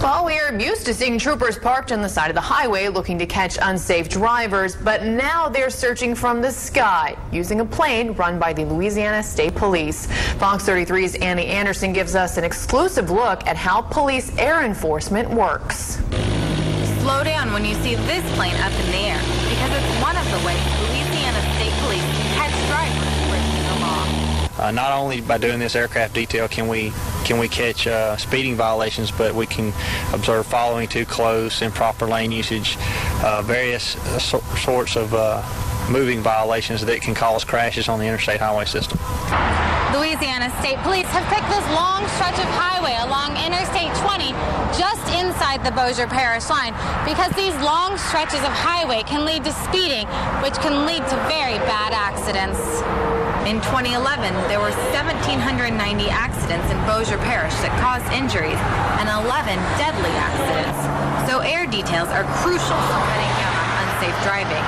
Well, we are used to seeing troopers parked on the side of the highway looking to catch unsafe drivers, but now they're searching from the sky using a plane run by the Louisiana State Police. Fox 33's Annie Andersen gives us an exclusive look at how police air enforcement works. Slow down when you see this plane up in the air because it's one of the ways Louisiana State Police catch drivers. Uh, not only by doing this aircraft detail can we can we catch uh, speeding violations, but we can observe following too close, improper lane usage, uh, various uh, so- sorts of uh, moving violations that can cause crashes on the interstate highway system. Louisiana State Police have picked this long stretch of highway along Interstate 20 just inside the Bossier Parish line because these long stretches of highway can lead to speeding, which can lead to very bad accidents. In 2011, there were 1,790 accidents in Bossier Parish that caused injuries and 11 deadly accidents. So air details are crucial for cutting down on unsafe driving.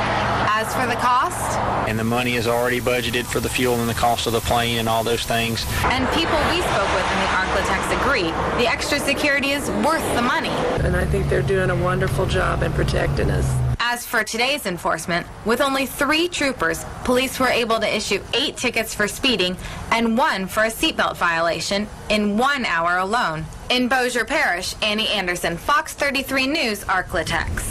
As for the cost, And the money is already budgeted for the fuel and the cost of the plane and all those things. and people we spoke with in the Arklatex agree, the extra security is worth the money. and I think they're doing a wonderful job in protecting us. As for today's enforcement, with only three troopers, police were able to issue eight tickets for speeding and one for a seatbelt violation in one hour alone. In Bossier Parish, Annie Andersen, Fox 33 News, Arklatex.